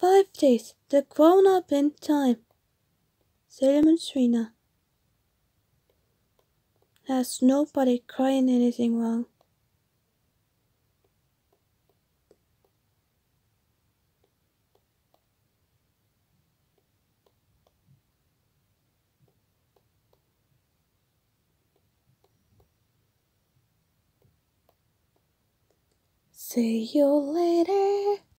Five days, they're grown up in time. Sailor Srina. Serena. Has nobody crying anything wrong. See you later.